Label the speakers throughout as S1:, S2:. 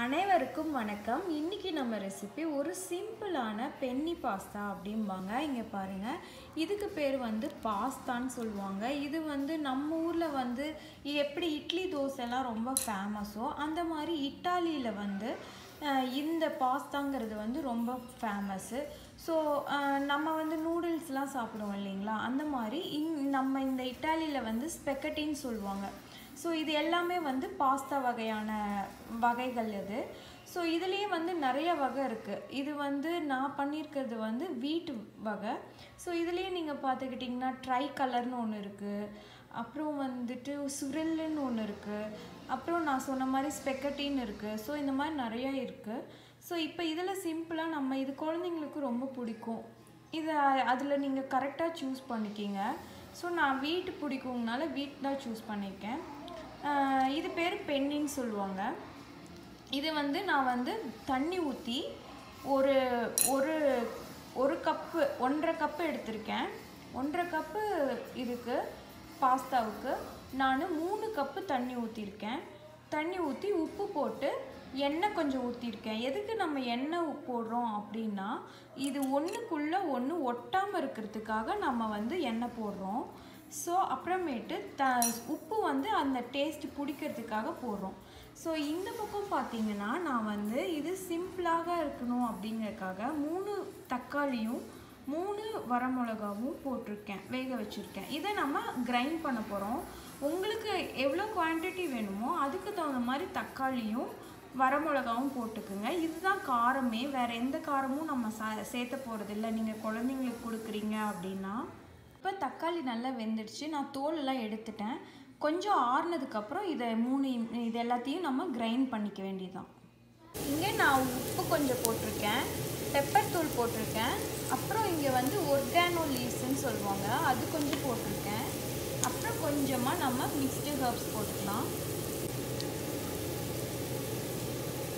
S1: அனைவருக்கும் வணக்கம். இன்றைக்கி நம்ம ரெசிபி ஒரு சிம்பிளான பென்னி பாஸ்தா அப்படிம்பாங்க. இங்கே பாருங்கள் இதுக்கு பேர் வந்து பாஸ்தான்னு சொல்லுவாங்க. இது வந்து நம்ம ஊரில் வந்து எப்படி இட்லி தோசைலாம் ரொம்ப ஃபேமஸோ அந்த மாதிரி இட்டாலியில் வந்து இந்த பாஸ்தாங்கிறது வந்து ரொம்ப ஃபேமஸ்ஸு ஸோ நம்ம வந்து நூடுல்ஸ்லாம் சாப்பிடுவோம் இல்லைங்களா? அந்த மாதிரி இங் நம்ம இந்த இட்டாலியில் வந்து ஸ்பெக்கட்டின்னு சொல்லுவாங்க. ஸோ இது எல்லாமே வந்து பாஸ்தா வகையான வகைகள் இது. ஸோ இதுலேயே வந்து நிறைய வகை இருக்குது இது வந்து நான் பண்ணியிருக்கிறது வந்து வீட்டு வகை. ஸோ இதுலேயே நீங்கள் பார்த்துக்கிட்டிங்கன்னா ட்ரை கலர்னு ஒன்று இருக்குது அப்புறம் வந்துட்டு சுரில்லுன்னு ஒன்று இருக்குது அப்புறம் நான் சொன்ன மாதிரி ஸ்பெக்கட்டின்னு இருக்குது ஸோ இந்த மாதிரி நிறையா இருக்குது ஸோ இப்போ இதில் சிம்பிளாக நம்ம இது குழந்தைங்களுக்கு ரொம்ப பிடிக்கும். இதை அதில் நீங்கள் கரெக்டாக சூஸ் பண்ணிக்கிங்க. ஸோ நான் வீட்டு பிடிக்குங்கனால வீட்டு தான் சூஸ் பண்ணியிருக்கேன். பெண்ணின்னு சொல்லுவாங்க. இது வந்து நான் வந்து தண்ணி ஊற்றி ஒரு ஒரு ஒரு கப்பு ஒன்றரை கப்பு எடுத்திருக்கேன். ஒன்றரை கப்பு இருக்குது பாஸ்தாவுக்கு நான் மூணு கப்பு தண்ணி ஊற்றிருக்கேன் தண்ணி ஊற்றி உப்பு போட்டு எண்ணெய் கொஞ்சம் ஊற்றிருக்கேன் எதுக்கு நம்ம எண்ணெய் போடுறோம் அப்படின்னா இது ஒன்றுக்குள்ளே ஒன்று ஒட்டாமல் இருக்கிறதுக்காக நம்ம வந்து எண்ணெய் போடுறோம். ஸோ அப்புறமேட்டு த உப்பு வந்து அந்த டேஸ்ட் பிடிக்கிறதுக்காக போடுறோம். ஸோ இந்த பக்கம் பார்த்தீங்கன்னா நான் வந்து இது சிம்பிளாக இருக்கணும் அப்படிங்கிறதுக்காக மூணு தக்காளியும் மூணு வரமிளகாவும் போட்டிருக்கேன் வேக வச்சுருக்கேன். இதை நம்ம கிரைண்ட் பண்ண போகிறோம் உங்களுக்கு எவ்வளோ குவான்டிட்டி வேணுமோ அதுக்கு தகுந்த மாதிரி தக்காளியும் வரமிளகாவும் போட்டுக்குங்க. இதுதான் காரமே. வேறு எந்த காரமும் நம்ம ச சேர்த்த போகிறதில்ல நீங்கள் குழந்தைங்களுக்கு கொடுக்குறீங்க அப்படின்னா. இப்போ தக்காளி நல்லா வெந்துடுச்சு. நான் தோலெல்லாம் எடுத்துட்டேன். கொஞ்சம் ஆறுனதுக்கப்புறம் இதை மூணு இது எல்லாத்தையும் நம்ம கிரைண்ட் பண்ணிக்க வேண்டியதுதான். இங்கே நான் உப்பு கொஞ்சம் போட்டிருக்கேன். பெப்பர் தூள் போட்டிருக்கேன். அப்புறம் இங்கே வந்து ஒர்கானோ லீவ்ஸ்ன்னு சொல்லுவாங்க. அது கொஞ்சம் போட்டிருக்கேன். அப்புறம் கொஞ்சமாக நம்ம மிக்ஸ்டு ஹர்ப்ஸ் போட்டுக்கலாம்.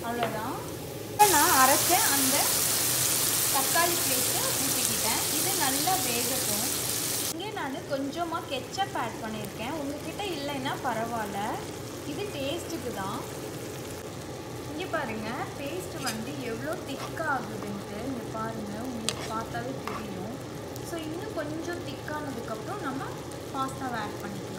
S1: அவ்வளோதான் இப்போ நான் அரைச்ச அந்த தக்காளி பேஸ்ட்டை ஊற்றிக்கிட்டேன் இது நல்லா வேகட்டும். நான் கொஞ்சமாக கெச்சப் ஆட் பண்ணியிருக்கேன். உங்ககிட்ட இல்லைன்னா பரவாயில்ல. இது டேஸ்ட்டுக்கு தான். இங்கே பாருங்கள் பேஸ்ட் வந்து எவ்வளோ திக்காக ஆகுதுன்ட்டு இங்கே பாருங்கள் உங்களுக்கு பார்த்தாலே தெரியும். ஸோ இன்னும் கொஞ்சம் திக்கானதுக்கப்புறம் நம்ம பாஸ்தாவை ஆட் பண்ணிக்கலாம்.